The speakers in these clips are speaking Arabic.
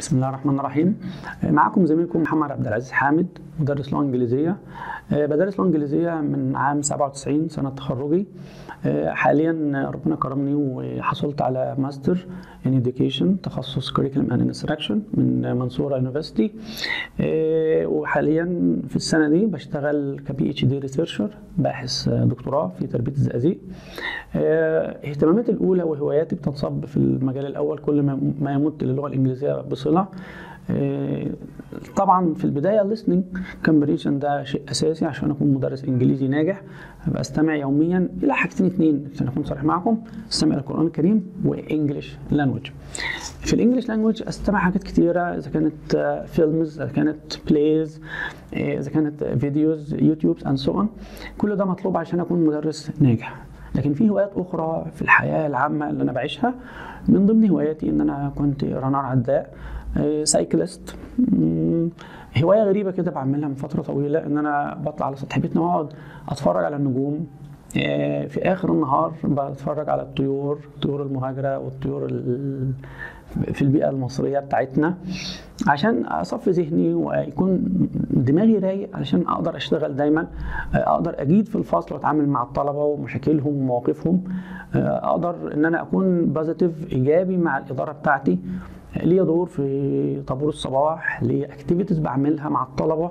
بسم الله الرحمن الرحيم. معكم زميلكم محمد عبد العزيز حامد مدرس لغه انجليزيه بدرس لغه انجليزيه من عام 97 سنة تخرجي. حاليا ربنا كرمني وحصلت على master in education تخصص curriculum and instruction من منصورة university وحاليا في السنة دي بشتغل ك PhD researcher باحث دكتوراه في تربية الزقازيق اهتماماتي الأولى وهواياتي بتنصب في المجال الأول كل ما يمت للغة الإنجليزية بصله طبعا في البداية listening comprehension ده شيء أساسي عشان أكون مدرس إنجليزي ناجح. بستمع يوميا إلى حاجتين اثنين عشان أكون صريح معكم. أستمع للقرآن الكريم و English language في ال English language أستمع حاجات كتيرة إذا كانت films إذا كانت plays إذا كانت videos YouTube and so on كل ده مطلوب عشان أكون مدرس ناجح. لكن في هوايات أخرى في الحياة العامة اللي أنا بعيشها من ضمن هواياتي إن أنا كنت رنار عداء سايكلست هواية غريبة كده بعملها من فترة طويلة إن أنا بطلع على سطح بيتنا واقعد أتفرج على النجوم في آخر النهار بتفرج على الطيور الطيور المهاجرة والطيور في البيئة المصرية بتاعتنا عشان أصفي ذهني ويكون دماغي رايق علشان أقدر أشتغل دايما. أقدر أجيد في الفصل وأتعامل مع الطلبة ومشاكلهم ومواقفهم. أقدر إن أنا أكون positive إيجابي مع الإدارة بتاعتي. ليا دور في طابور الصباح ليا activities بعملها مع الطلبة.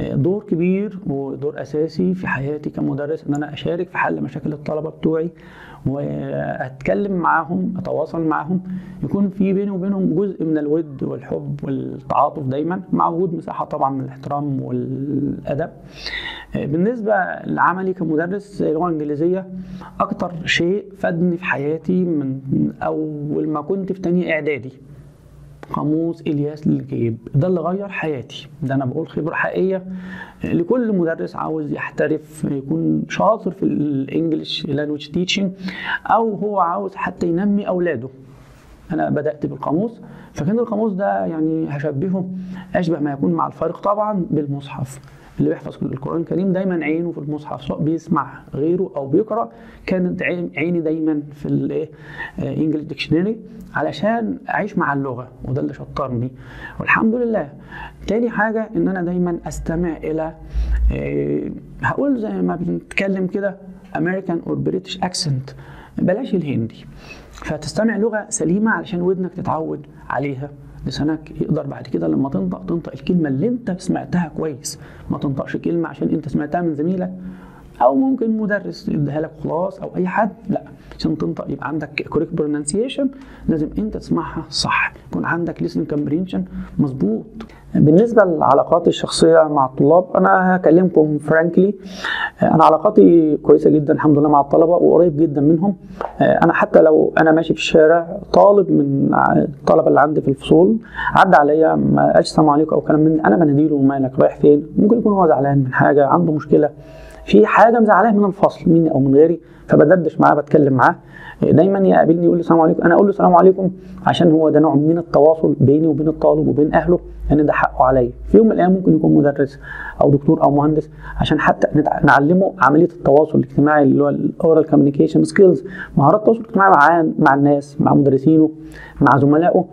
دور كبير ودور أساسي في حياتي كمدرس إن أنا أشارك في حل مشاكل الطلبة بتوعي وأتكلم معاهم أتواصل معاهم. يكون في بيني وبينهم جزء من الود والحب والتعاطف دايما مع وجود مساحة طبعا من الاحترام والأدب. بالنسبة لعملي كمدرس لغه انجليزيه أكتر شيء فادني في حياتي من أول ما كنت في تانية إعدادي. قاموس إلياس للجيب ده اللي غير حياتي. ده أنا بقول خبرة حقيقية. لكل مدرس عاوز يحترف يكون شاطر في ال English language teaching أو هو عاوز حتى ينمي أولاده. أنا بدأت بالقاموس. فكان القاموس ده يعني هشبهه أشبه ما يكون مع الفارق طبعا بالمصحف. اللي بيحفظ القرآن الكريم دايما عينه في المصحف سواء بيسمع غيره أو بيقرأ كانت عيني دايما في الايه English dictionary علشان أعيش مع اللغة وده اللي شطرني. والحمد لله. تاني حاجة إن أنا دايما أستمع إلى هقول زي ما بنتكلم كده American or British accent بلاش الهندي. فتستمع لغة سليمة علشان ودنك تتعود عليها. لسانك يقدر بعد كده لما تنطق تنطق الكلمة اللي انت سمعتها كويس. ما تنطقش كلمة عشان انت سمعتها من زميلك أو ممكن مدرس يديها لك خلاص أو أي حد لا. عشان تنطق يبقى عندك correct pronunciation لازم انت تسمعها صح. يكون عندك listen comprehension مظبوط. بالنسبة لعلاقاتي الشخصية مع الطلاب أنا هكلمكم frankly أنا علاقاتي كويسة جدا الحمد لله مع الطلبة وقريب جدا منهم. أنا حتى لو أنا ماشي في الشارع طالب من الطلبة اللي عندي في الفصول عدى عليا ما قالش السلام عليكم أو كلام من أنا بناديله مالك رايح فين؟ ممكن يكون هو زعلان من حاجة عنده مشكلة. في حاجة مزعلاه من الفصل مني أو من غيري. فبدردش معاه بتكلم معاه. دايما يقابلني يقول لي السلام عليكم. أنا أقول له السلام عليكم عشان هو ده نوع من التواصل بيني وبين الطالب وبين أهله لأن يعني ده حقه عليا. في يوم من الأيام ممكن يكون مدرس أو دكتور أو مهندس عشان حتى نعلمه عملية التواصل الاجتماعي اللي هو ال oral communication skills مهارات التواصل الاجتماعي مع مع الناس مع مدرسينه مع زملائه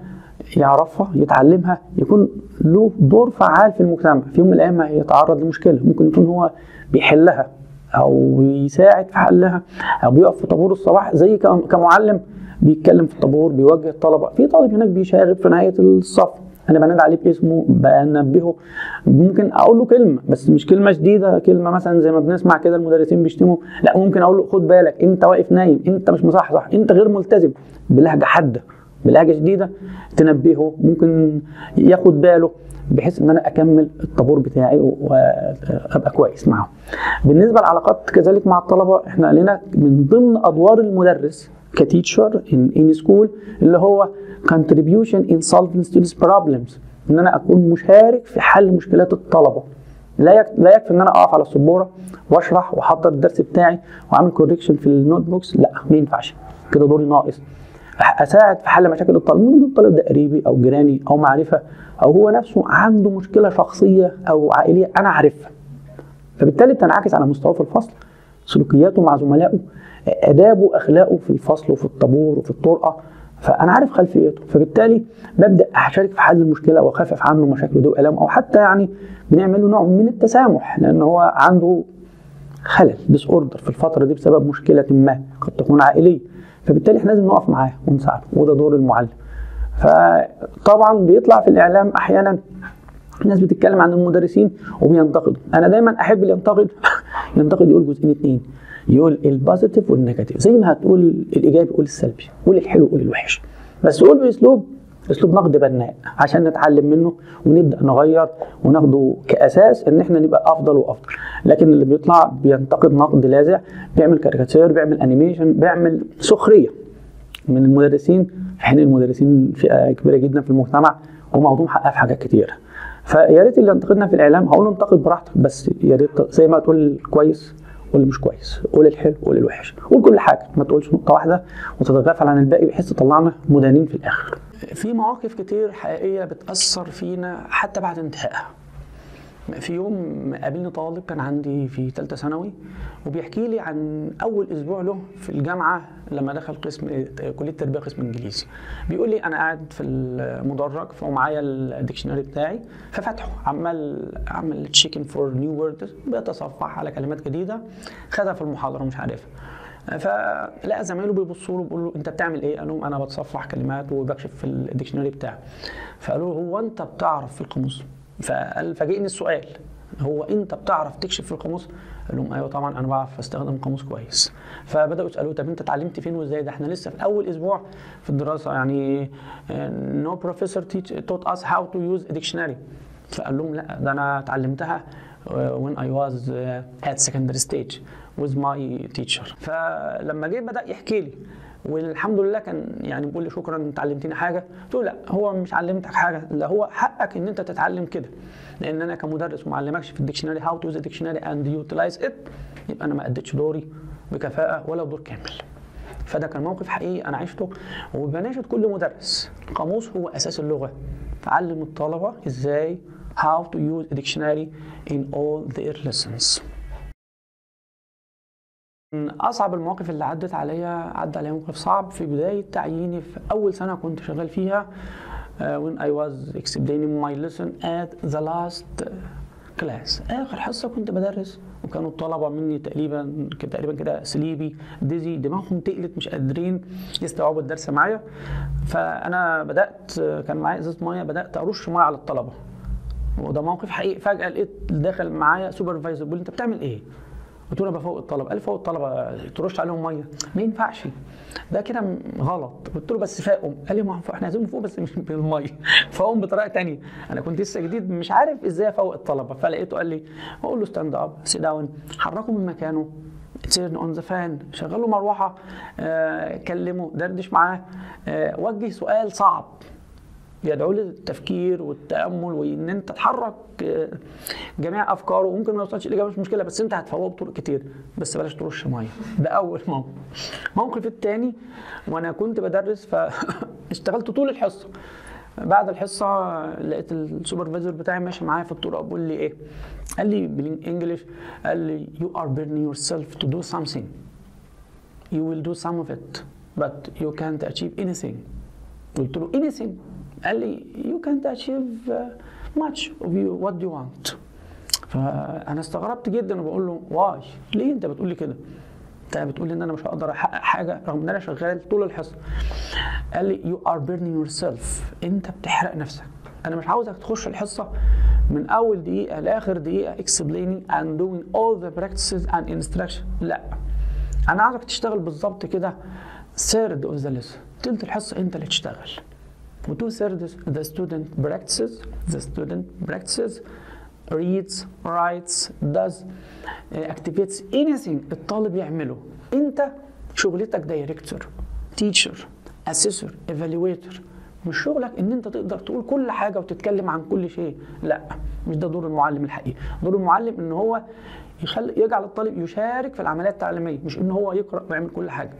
يعرفها يتعلمها يكون له دور فعال في المجتمع. في يوم من الأيام يتعرض لمشكلة ممكن يكون هو بيحلها. أو يساعد في حلها أو بيقف في طابور الصباح زي كمعلم بيتكلم في الطابور بيوجه الطلبة. في طالب هناك بيشاغب في نهاية الصف. أنا بنادي عليه باسمه بنبهه. ممكن أقول له كلمة بس مش كلمة شديدة كلمة مثلا زي ما بنسمع كده المدرسين بيشتموا. لا ممكن أقول له خد بالك أنت واقف نايم أنت مش مصحصح أنت غير ملتزم. بلهجة حادة. بلهجة شديده تنبهه ممكن ياخد باله بحيث إن أنا أكمل الطابور بتاعي وأبقى كويس معاهم. بالنسبة للعلاقات كذلك مع الطلبة إحنا لنا من ضمن أدوار المدرس ك teacher in in school اللي هو contribution in solving students problems إن أنا أكون مشارك في حل مشكلات الطلبة. لا لا يكفي إن أنا أقف على السبورة وأشرح وأحضر الدرس بتاعي وأعمل correction في ال notebooks لا ما ينفعش كده دوري ناقص اساعد في حل مشاكل الطالب ممكن الطالب ده قريبي أو جيراني أو معرفة أو هو نفسه عنده مشكلة شخصية أو عائلية أنا عارفها. فبالتالي بتنعكس على مستواه في الفصل سلوكياته مع زملائه آدابه أخلاقه في الفصل وفي الطابور وفي الطرقة فأنا عارف خلفيته. فبالتالي ببدأ أشارك في حل المشكلة وأخفف عنه مشاكله دي وألامه أو حتى يعني بنعمل له نوع من التسامح لأن هو عنده خلل disorder في الفترة دي بسبب مشكلة ما قد تكون عائلية. فبالتالي إحنا لازم نقف معاه ونساعده وده دور المعلم. فطبعا بيطلع في الإعلام أحيانا الناس بتتكلم عن المدرسين وبينتقدوا. أنا دايما أحب اللي ينتقد ينتقد يقول جزئين اتنين. يقول ال positive وال negative زي ما هتقول الإيجابي قول السلبي. قول الحلو قول الوحش. بس قول بأسلوب أسلوب نقد بناء عشان نتعلم منه ونبدأ نغير وناخده كأساس إن إحنا نبقى أفضل وأفضل. لكن اللي بيطلع بينتقد نقد لاذع بيعمل كاريكاتير بيعمل animation بيعمل سخرية من المدرسين في حين المدرسين فئة كبيرة جدا في المجتمع ومهضوم حقها في حاجات كتيرة. فيا ريت اللي ينتقدنا في الإعلام هقول له انتقد براحتك بس يا ريت زي ما تقول كويس قول مش كويس قول الحلو قول الوحش قول كل حاجة ما تقولش نقطة واحدة وتتغافل عن الباقي بحيث تطلعنا مدانين في الآخر. في مواقف كتير حقيقية بتأثر فينا حتى بعد انتهائها. في يوم قابلني طالب كان عندي في ثالثه ثانوي وبيحكي لي عن أول أسبوع له في الجامعة لما دخل قسم كلية تربية قسم إنجليزي. بيقول لي أنا قاعد في المدرج ومعايا ال dictionary بتاعي ففتحه عمال عمل checking for new words بيتصفح على كلمات جديدة خدها في المحاضرة مش عارفها. فلقى زمايله بيبصوا له بيقولوا له أنت بتعمل إيه؟ قال لهم أنا بتصفح كلمات وبكشف في ال dictionary بتاعي. فقالوا له هو أنت بتعرف في القاموس؟ فقال فاجئني السؤال هو أنت بتعرف تكشف في القاموس؟ قال لهم أيوه طبعا أنا بعرف أستخدم قاموس كويس. فبدأوا يسألوه طب أنت اتعلمت فين وإزاي؟ ده إحنا لسه في أول أسبوع في الدراسة يعني no professor taught us how to use a dictionary. فقال لهم لا ده أنا اتعلمتها when I was at secondary stage with my teacher. فلما جه بدأ يحكي لي والحمد لله كان يعني بيقول لي شكرا انت علمتني حاجة. قلت له لا هو مش علمتك حاجة لا هو حقك إن أنت تتعلم كده. لأن أنا كمدرس وما علمكش في ال dictionary how to use ال dictionary and utilize it يبقى أنا ما أديتش دوري بكفاءة ولا دور كامل. فده كان موقف حقيقي أنا عشته. وبناشد كل مدرس القاموس هو أساس اللغة. فعلم الطلبة إزاي how to use a dictionary in all their lessons. من أصعب المواقف اللي عدت عليا عدى عليا موقف صعب في بداية تعييني في أول سنة كنت شغال فيها uh, when I was explaining my lesson at the last class. آخر حصة كنت بدرس وكانوا الطلبة مني تقريبا تقريبا كده sleepy dizzy دماغهم تقلت مش قادرين يستوعبوا الدرس معايا. فأنا بدأت كان معايا إزازة مية بدأت أرش مية على الطلبة. وده موقف حقيقي. فجأة لقيت داخل معايا supervisor بيقول أنت بتعمل إيه؟ قلت له بفوق الطلبة. قال فوق الطلبة ترش عليهم مية. ما ينفعش. ده كده غلط. قلت له بس فاقهم. قال لي ما إحنا عايزين نفوق بس مش بالميه فاقوم بطريقة تانية. أنا كنت لسه جديد مش عارف إزاي أفوق الطلبة. فلقيته قال لي أقول له stand up sit down حركه من مكانه turn on the fan شغل له مروحة آه، كلمه دردش معاه آه، وجه سؤال صعب. يدعو للتفكير والتأمل وإن أنت تحرك جميع أفكاره. وممكن ما يوصلش الإجابة مش مشكلة بس أنت هتفوقه بطرق كتير. بس بلاش ترش مية. ده أول موقف. الموقف الثاني وأنا كنت بدرس فاشتغلت طول الحصة. بعد الحصة لقيت ال supervisor بتاعي ماشي معايا في الطرق. بيقول لي إيه؟ قال لي بال English قال لي you are burning yourself to do something. You will do some of it but you can't achieve anything. قلت له anything قال لي can't achieve much of you what do you want? فأنا استغربت جدا وبقول له why ليه أنت بتقول لي كده? أنت بتقول لي إن أنا مش هقدر أحقق حاجة رغم إن أنا شغال طول الحصة. قال لي you are burning yourself. أنت بتحرق نفسك. أنا مش عاوزك تخش الحصة من أول دقيقة لآخر دقيقة explaining and doing all the practices and instruction. لا. أنا عاوزك تشتغل بالظبط كده of the lesson. تلت الحصة أنت اللي تشتغل. وتو thirds the student practices? The student practices reads writes does activates anything الطالب يعمله. انت شغلتك director teacher assessor evaluator مش شغلك إن انت تقدر تقول كل حاجة وتتكلم عن كل شيء. لا مش ده دور المعلم الحقيقي. دور المعلم إن هو يخلي يجعل الطالب يشارك في العملية التعليمية مش إن هو يقرأ ويعمل كل حاجة.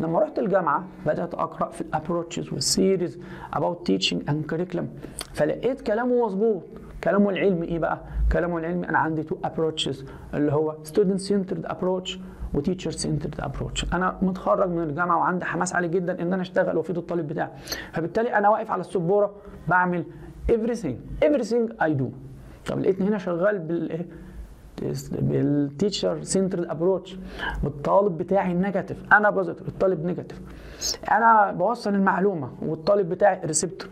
لما رحت الجامعة بدأت أقرأ في ال approaches وال theories about teaching and curriculum فلقيت كلامه مظبوط. كلامه العلمي إيه بقى؟ كلامه العلمي أنا عندي two approaches اللي هو student centered approach و teacher centered approach أنا متخرج من الجامعة وعندي حماس عالي جدا إن أنا أشتغل وأفيد الطالب بتاعي. فبالتالي أنا واقف على السبورة بعمل everything everything I do. طب لقيتني هنا شغال بالايه بال teacher centered approach والطالب بتاعي negative أنا positive الطالب negative أنا بوصل المعلومة والطالب بتاعي receptor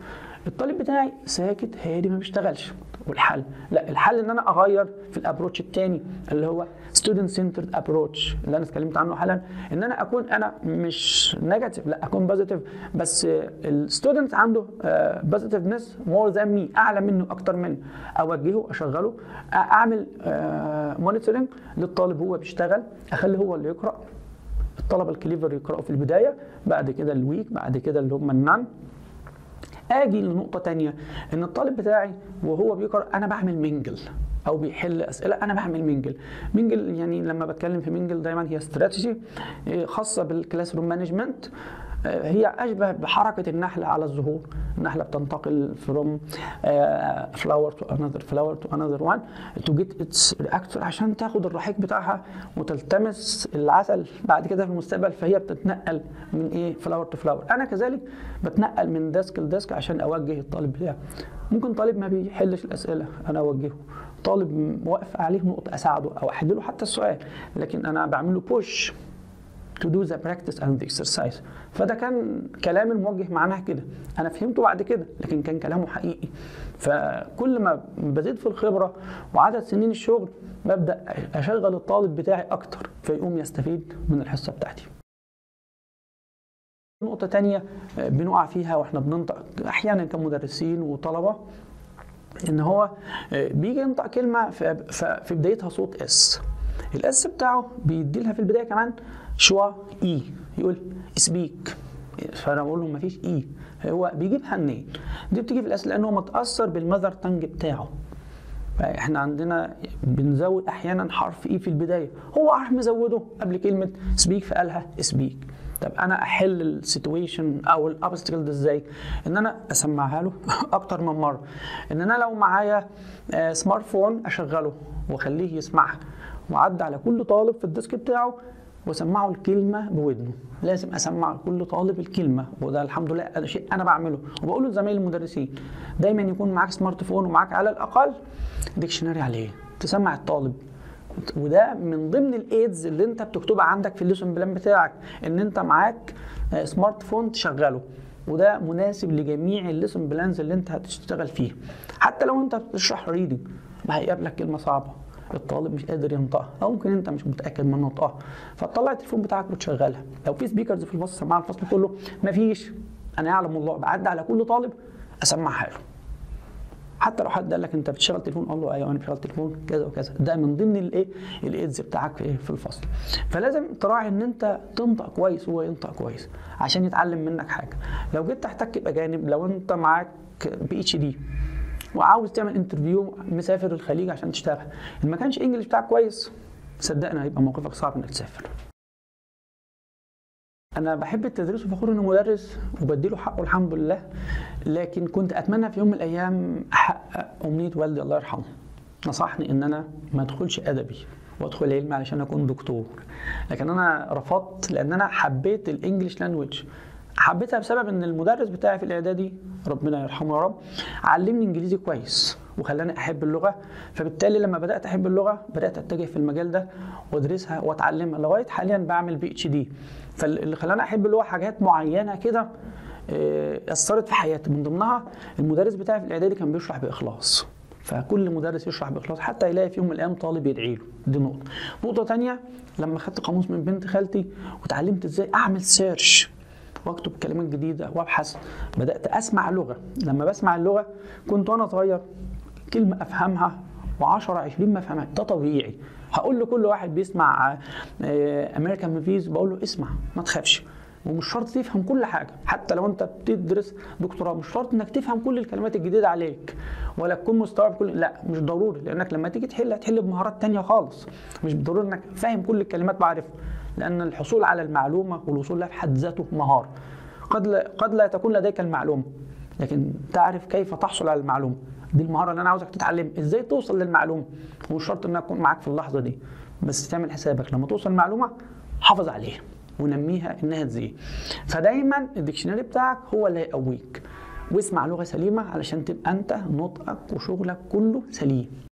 الطالب بتاعي ساكت هادي ما بيشتغلش. والحل. لا الحل إن أنا أغير في ال approach الثاني اللي هو student centered approach اللي أنا اتكلمت عنه حالا. إن أنا أكون أنا مش negative لا أكون positive بس ال student عنده positiveness more than me أعلى منه أكتر منه. أوجهه أشغله أعمل monitoring للطالب هو بيشتغل. اخليه هو اللي يقرأ. الطلبة ال clever يقرأوا في البداية بعد كده ال weak بعد كده اللي هم ال none أجي لنقطة تانية إن الطالب بتاعي وهو بيقرأ أنا بعمل mingle أو بيحل أسئلة أنا بعمل mingle. mingle يعني لما بتكلم في mingle دايما هي استراتيجي خاصة بال classroom management هي أشبه بحركة النحله على الزهور. النحلة بتنتقل from flower to another flower to another one to get its nectar عشان تاخد الرحيق بتاعها وتلتمس العسل بعد كده في المستقبل فهي بتتنقل من إيه؟ flower to flower أنا كذلك بتنقل من desk ل desk عشان أوجه الطالب بتاعي. ممكن طالب ما بيحلش الأسئلة أنا أوجهه. طالب واقف عليه نقطة أساعده أو احل له حتى السؤال لكن أنا بعمل له push to do the practice and the exercise. فده كان كلام الموجه معناه كده. أنا فهمته بعد كده لكن كان كلامه حقيقي. فكل ما بزيد في الخبرة وعدد سنين الشغل ببدأ أشغل الطالب بتاعي أكتر فيقوم يستفيد من الحصة بتاعتي. نقطة تانية بنقع فيها وإحنا بننطق أحيانا كمدرسين وطلبة إن هو بيجي ينطق كلمة في بدايتها صوت S ال S بتاعه بيدي لها في البداية كمان schwa إي. يقول speak فأنا بقول له مفيش إي. هو بيجيبها منين؟ دي بتيجي في الاصل لأنه متأثر بال mother tongue بتاعه. إحنا عندنا بنزود أحيانا حرف إي في البداية. هو راح مزوده قبل كلمة speak فقالها speak طب أنا أحل ال situation أو ال obstacle ده إزاي؟ إن أنا أسمعها له أكتر من مرة. إن أنا لو معايا smart phone أشغله وأخليه يسمعها. وعدى على كل طالب في ال desk بتاعه واسمعه الكلمة بودنه. لازم أسمع كل طالب الكلمة وده الحمد لله شيء أنا بعمله. وبقوله لزمايلي المدرسين دايما يكون معاك smart phone ومعاك على الأقل dictionary عليه. تسمع الطالب. وده من ضمن الايدز اللي أنت بتكتبها عندك في ال lesson plan بتاعك إن أنت معاك smart phone تشغله. وده مناسب لجميع ال lesson plans اللي أنت هتشتغل فيه. حتى لو أنت بتشرح reading ما هيقابلك كلمة صعبة. الطالب مش قادر ينطقها. أو ممكن أنت مش متأكد من نطقها. فتطلع التليفون بتاعك وتشغلها. لو في speakers في الفصل سماعه الفصل تقول له مفيش. أنا يعلم الله بعدي على كل طالب أسمعها له. حتى لو حد قال لك أنت بتشغل تليفون قول له أيوه أنا بشغل تليفون كذا وكذا. ده من ضمن الايه الايدز بتاعك في, في الفصل. فلازم تراعي إن أنت تنطق كويس وهو ينطق كويس عشان يتعلم منك حاجة. لو جيت تحتك باجانب لو أنت معاك PhD وعاوز تعمل interview مسافر الخليج عشان تشتغل. إن ما كانش English بتاعك كويس صدقني هيبقى موقفك صعب إنك تسافر. أنا بحب التدريس وفخور اني مدرس وبديله حقه الحمد لله لكن كنت أتمنى في يوم من الأيام أحقق أمنية والدي الله يرحمه. نصحني إن أنا ما أدخلش أدبي وأدخل علمي علشان أكون دكتور. لكن أنا رفضت لأن أنا حبيت ال English language حبيتها بسبب إن المدرس بتاعي في الإعدادي ربنا يرحمه يا رب علمني إنجليزي كويس وخلاني أحب اللغة. فبالتالي لما بدأت أحب اللغة بدأت أتجه في المجال ده وأدرسها وأتعلمها لغاية حاليا بعمل بي اتش دي فاللي خلاني أحب اللغة حاجات معينة كده أثرت في حياتي. من ضمنها المدرس بتاعي في الإعدادي كان بيشرح بإخلاص. فكل مدرس يشرح بإخلاص حتى يلاقي في يوم من الأيام طالب يدعي له. دي نقطة. نقطة ثانية لما خدت قاموس من بنت خالتي وتعلمت إزاي أعمل search واكتب كلمات جديدة وابحث. بدأت أسمع لغة. لما بسمع اللغة كنت وأنا صغير كلمة أفهمها و10 20 ما افهمها ده طبيعي. هقول لكل واحد بيسمع American movies بقول له اسمع ما تخافش. ومش شرط تفهم كل حاجة. حتى لو أنت بتدرس دكتوراه مش شرط إنك تفهم كل الكلمات الجديدة عليك. ولا تكون مستوعب كل لا مش ضروري. لأنك لما تيجي تحل هتحل بمهارات تانية خالص. مش بالضروره إنك فاهم كل الكلمات بعرفها. لأن الحصول على المعلومة والوصول لها في حد ذاته مهاره قد لا قد لا تكون لديك المعلومة لكن تعرف كيف تحصل على المعلومة. دي المهارة اللي أنا عاوزك تتعلم إزاي توصل للمعلومة؟ ومش شرط إنها تكون معاك في اللحظة دي بس تعمل حسابك. لما توصل المعلومة حافظ عليها ونميها إنها تزيد. فدايما الديكشنري بتاعك هو اللي هيقويك. واسمع لغة سليمة علشان تبقى أنت نطقك وشغلك كله سليم.